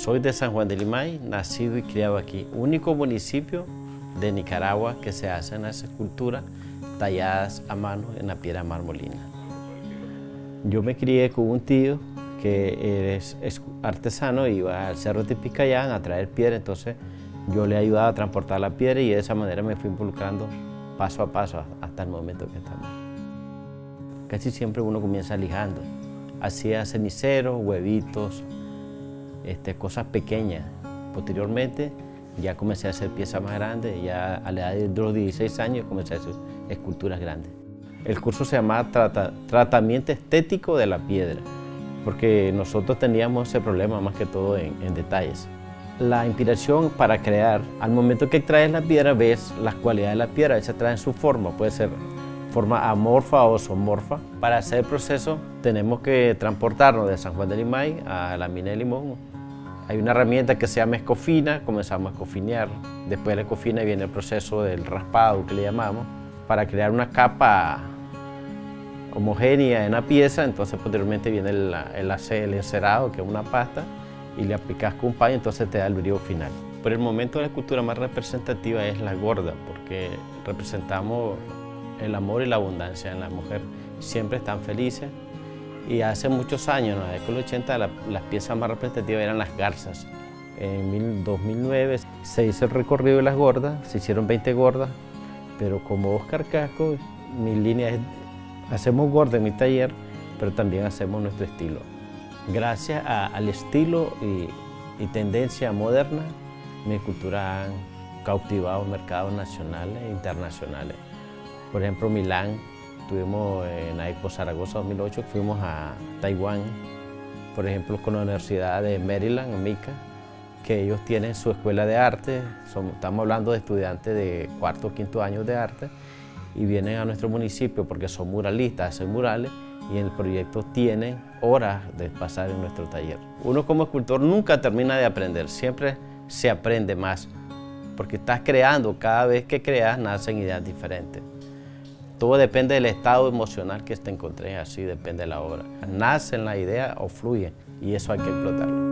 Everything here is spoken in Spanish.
Soy de San Juan de Limay, nacido y criado aquí. Único municipio de Nicaragua que se hacen las esculturas talladas a mano en la piedra marmolina. Yo me crié con un tío que es, artesano, iba al Cerro de Picayán a traer piedra, entonces yo le ayudaba a transportar la piedra y de esa manera me fui involucrando paso a paso hasta el momento que estamos. Casi siempre uno comienza lijando. Hacía ceniceros, huevitos, este, cosas pequeñas. Posteriormente ya comencé a hacer piezas más grandes, ya a la edad de los 16 años comencé a hacer esculturas grandes. El curso se llama Tratamiento Estético de la Piedra, porque nosotros teníamos ese problema más que todo en, detalles la inspiración para crear. Al momento que extraes la piedra ves las cualidades de la piedra, se trae en su forma, puede ser forma amorfa o somorfa. Para hacer el proceso tenemos que transportarnos de San Juan de Limay a la mina de Limón. Hay una herramienta que se llama escofina, comenzamos a escofinear. Después de la escofina viene el proceso del raspado que le llamamos, para crear una capa homogénea en la pieza, entonces posteriormente viene el, el, el encerado, que es una pasta, y le aplicas con un entonces te da el brillo final. Por el momento la escultura más representativa es la gorda, porque representamos el amor y la abundancia en la mujer. Siempre están felices. Y hace muchos años, en la década del 80, las piezas más representativas eran las garzas. En 2009 se hizo el recorrido de las gordas, se hicieron 20 gordas, pero como Oscar Casco, mi línea es, hacemos gorda en mi taller, pero también hacemos nuestro estilo. Gracias al estilo y, tendencia moderna, mi cultura han cautivado mercados nacionales e internacionales. Por ejemplo, Milán, tuvimos en la Expo Zaragoza 2008, fuimos a Taiwán, por ejemplo, con la Universidad de Maryland, en MICA, que ellos tienen su escuela de arte, estamos hablando de estudiantes de cuarto o quinto año de arte, y vienen a nuestro municipio porque son muralistas, hacen murales, y el proyecto tiene horas de pasar en nuestro taller. Uno como escultor nunca termina de aprender, siempre se aprende más, porque estás creando, cada vez que creas nacen ideas diferentes. Todo depende del estado emocional que te encontrés, así depende de la obra. Nace en la idea o fluye y eso hay que explotarlo.